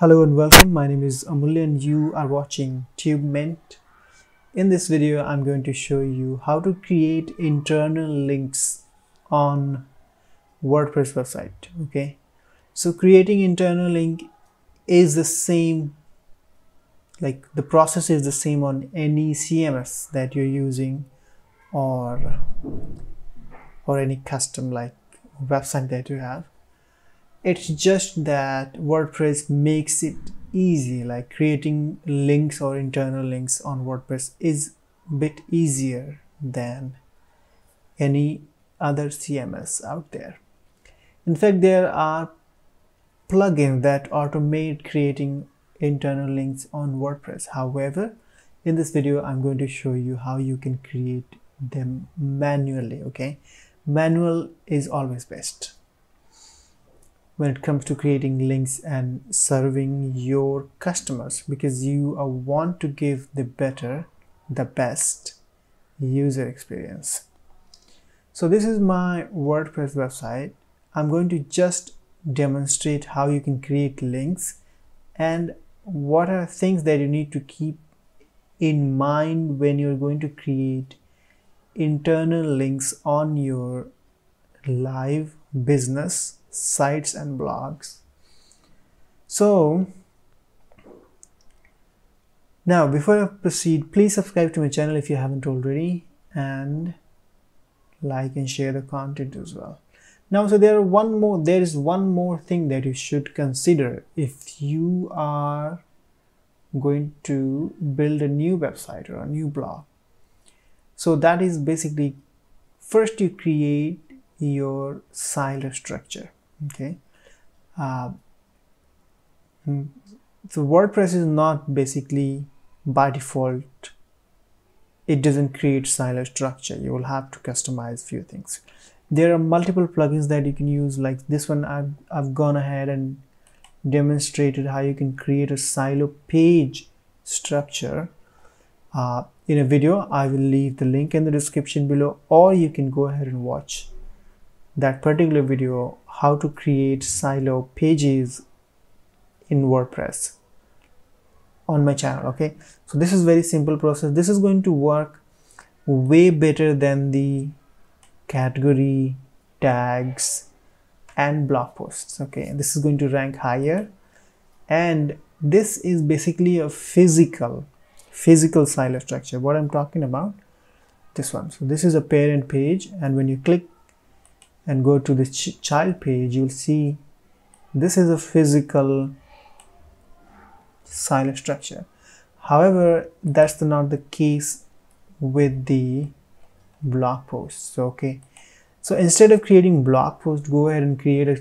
Hello and welcome. My name is Amulya and you are watching TubeMint. In this video, I'm going to show you how to create internal links on WordPress website. Okay, so creating internal link is the same, like the process is the same on any CMS that you're using or or any custom like website that you have it's just that WordPress makes it easy like creating links or internal links on WordPress is a bit easier than any other CMS out there. In fact, there are plugins that automate creating internal links on WordPress. However, in this video, I'm going to show you how you can create them manually. Okay, manual is always best when it comes to creating links and serving your customers because you want to give the better the best user experience. So this is my wordpress website. I'm going to just demonstrate how you can create links and what are things that you need to keep in mind when you're going to create internal links on your live business sites and blogs. So now before I proceed, please subscribe to my channel if you haven't already and like and share the content as well. Now, so there are one more, there is one more thing that you should consider if you are going to build a new website or a new blog. So that is basically first you create your silo structure okay. Uh, mm, so WordPress is not basically by default it doesn't create silo structure. You will have to customize few things. There are multiple plugins that you can use like this one I've, I've gone ahead and demonstrated how you can create a silo page structure. Uh, in a video I will leave the link in the description below or you can go ahead and watch that particular video how to create silo pages in WordPress on my channel okay? So this is very simple process. This is going to work way better than the category tags and blog posts okay? This is going to rank higher. And this is basically a physical physical silo structure. What i'm talking about this one. So this is a parent page and when you click and go to the ch child page you'll see this is a physical silo structure. However that's not the case with the blog posts okay. So instead of creating blog post go ahead and create a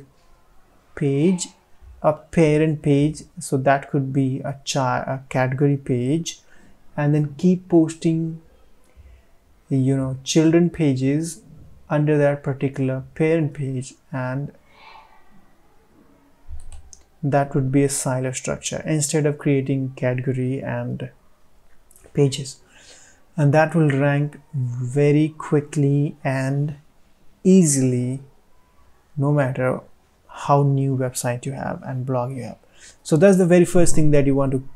page a parent page. So that could be a, child, a category page. And then keep posting you know children pages under that particular parent page and that would be a silo structure instead of creating category and pages. And that will rank very quickly and easily no matter how new website you have and blog you have. So that's the very first thing that you want to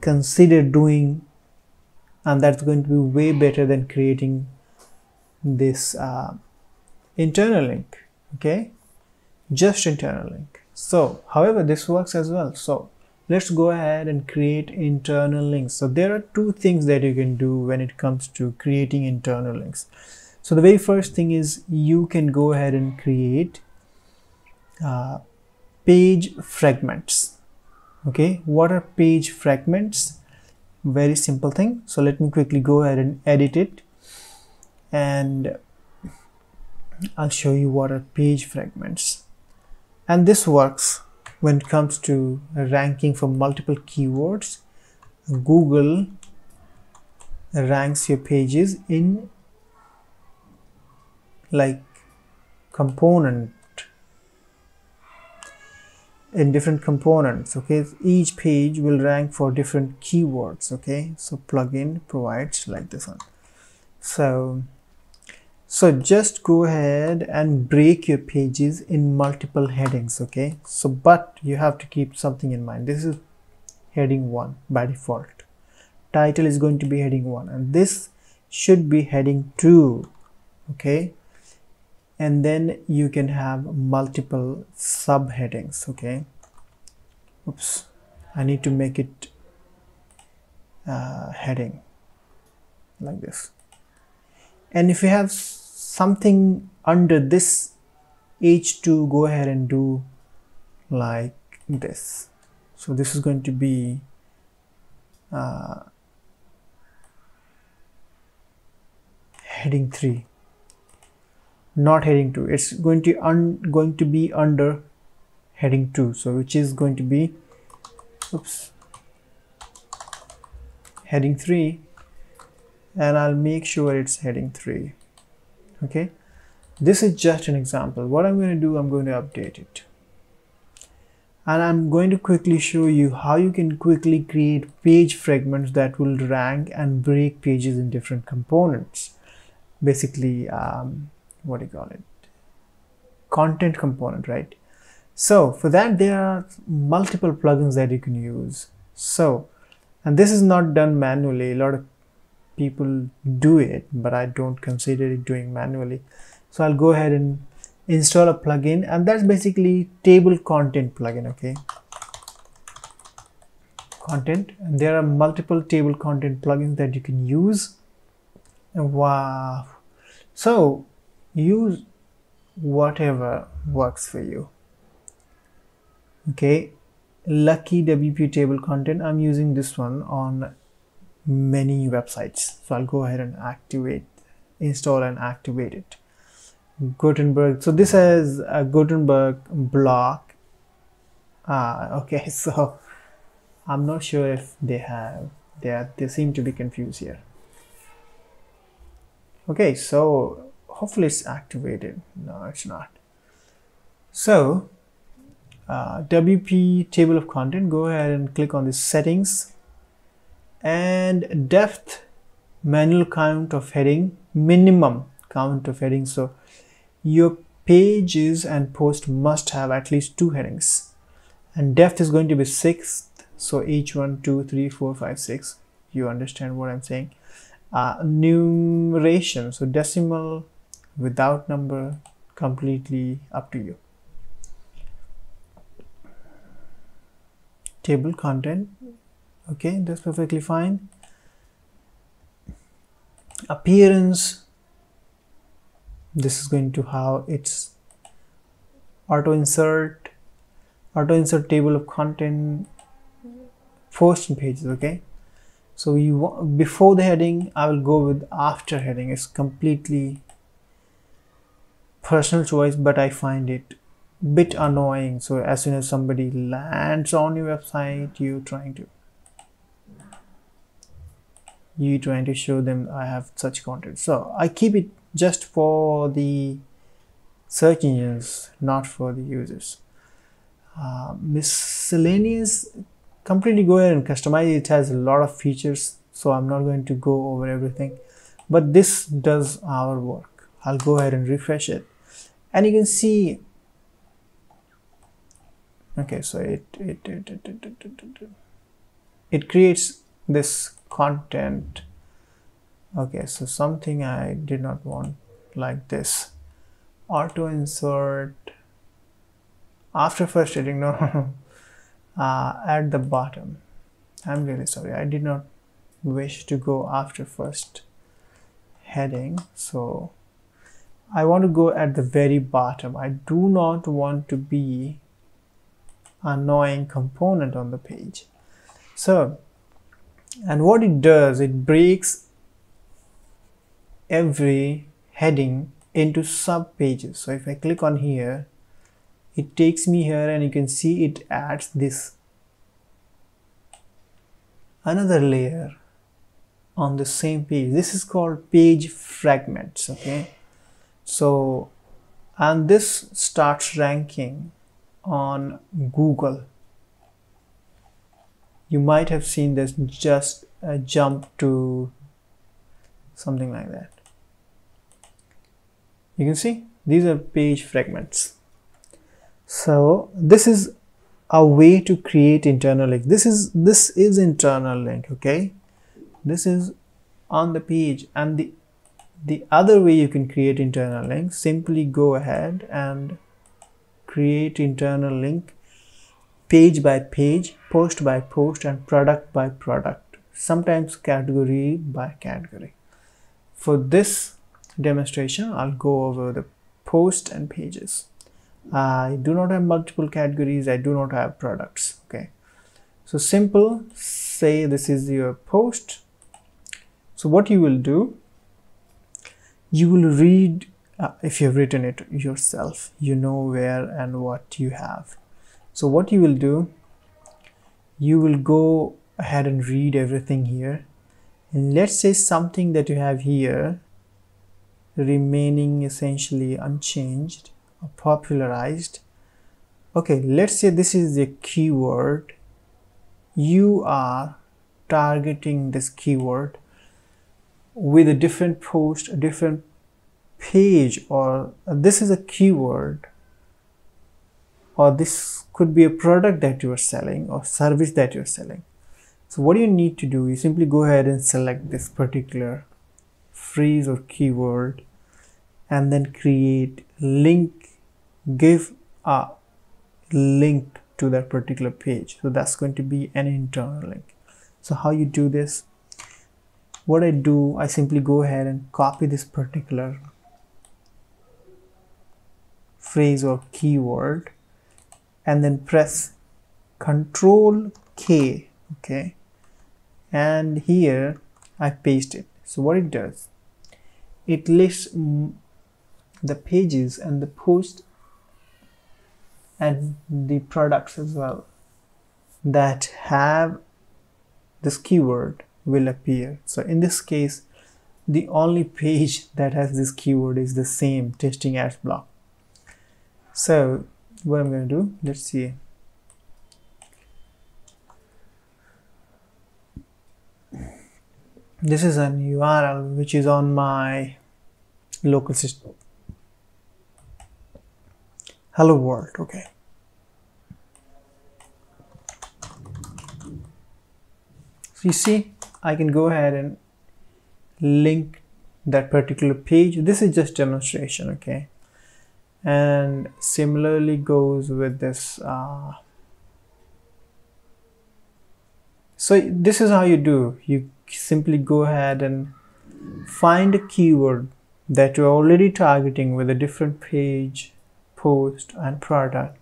consider doing and that's going to be way better than creating this uh, internal link okay? Just internal link. So however this works as well. So let's go ahead and create internal links. So there are two things that you can do when it comes to creating internal links. So the very first thing is you can go ahead and create uh, page fragments. Okay? What are page fragments? Very simple thing. So let me quickly go ahead and edit it. And I'll show you what are page fragments. And this works when it comes to ranking for multiple keywords. Google ranks your pages in like component in different components okay? Each page will rank for different keywords okay? So plugin provides like this one. So so just go ahead and break your pages in multiple headings okay? So but you have to keep something in mind. This is heading 1 by default. Title is going to be heading 1 and this should be heading 2 okay? And then you can have multiple subheadings okay? Oops I need to make it uh, heading like this and if you have something under this h2 go ahead and do like this. So this is going to be uh, heading 3 not heading 2 it's going to un going to be under heading 2 so which is going to be oops heading 3 and I'll make sure it's heading 3 okay? This is just an example. What I'm going to do I'm going to update it. And I'm going to quickly show you how you can quickly create page fragments that will rank and break pages in different components. Basically um, what do you call it? Content component right? So for that there are multiple plugins that you can use. So and this is not done manually. A lot of people do it but I don't consider it doing manually. So I'll go ahead and install a plugin and that's basically table content plugin okay? Content and there are multiple table content plugins that you can use. Wow. So use whatever works for you. Okay? Lucky wp table content. I'm using this one on many websites. So I'll go ahead and activate install and activate it. Gutenberg. So this is a Gutenberg block. Ah okay so I'm not sure if they have they are, they seem to be confused here. Okay so hopefully it's activated. No it's not. So uh, WP table of content go ahead and click on the settings and depth manual count of heading minimum count of headings. So your pages and post must have at least two headings. And depth is going to be six so each one two three four five six. You understand what i'm saying? Uh, numeration. So decimal without number completely up to you. Table content okay that's perfectly fine. Appearance. This is going to have it's auto insert auto insert table of content first pages okay? So you want before the heading i will go with after heading. It's completely personal choice but i find it bit annoying. So as soon as somebody lands on your website you trying to you trying to show them I have such content so I keep it just for the search engines not for the users uh, miscellaneous completely go ahead and customize it has a lot of features so I'm not going to go over everything but this does our work I'll go ahead and refresh it and you can see okay so it it, it, it, it, it, it, it creates this content. Okay so something I did not want like this. Auto insert. After first heading no. Uh, at the bottom. I'm really sorry. I did not wish to go after first heading so I want to go at the very bottom. I do not want to be annoying component on the page. So and what it does it breaks every heading into sub pages so if I click on here it takes me here and you can see it adds this another layer on the same page. This is called page fragments okay? So and this starts ranking on Google you might have seen this just a jump to something like that. You can see these are page fragments. So this is a way to create internal link. This is this is internal link okay? This is on the page and the the other way you can create internal link simply go ahead and create internal link page by page post by post and product by product. Sometimes category by category. For this demonstration I'll go over the post and pages. I do not have multiple categories I do not have products okay? So simple say this is your post. So what you will do you will read uh, if you have written it yourself you know where and what you have so what you will do you will go ahead and read everything here. And let's say something that you have here remaining essentially unchanged popularized. Okay let's say this is the keyword. You are targeting this keyword with a different post a different page or this is a keyword or this could be a product that you are selling or service that you're selling. So what you need to do is simply go ahead and select this particular phrase or keyword and then create link give a link to that particular page. So that's going to be an internal link. So how you do this? What I do I simply go ahead and copy this particular phrase or keyword and then press control K okay? And here I paste it. So what it does it lists the pages and the post and the products as well that have this keyword will appear. So in this case the only page that has this keyword is the same testing ads block. So what I'm going to do? Let's see. This is an URL which is on my local system hello world okay. So you see I can go ahead and link that particular page. This is just demonstration okay and similarly goes with this uh, so this is how you do. You simply go ahead and find a keyword that you're already targeting with a different page post and product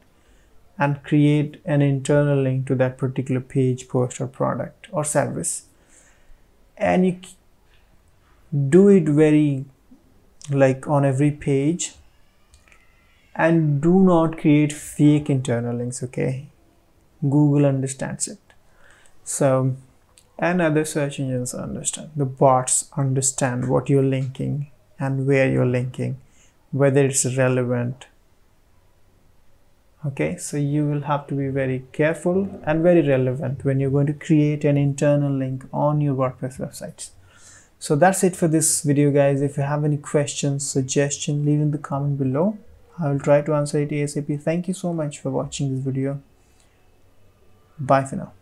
and create an internal link to that particular page post or product or service. And you do it very like on every page and do not create fake internal links okay? Google understands it. So and other search engines understand. The bots understand what you're linking and where you're linking whether it's relevant. Okay? So you will have to be very careful and very relevant when you're going to create an internal link on your WordPress websites so that's it for this video guys. If you have any questions suggestion leave in the comment below I will try to answer it ASAP thank you so much for watching this video. Bye for now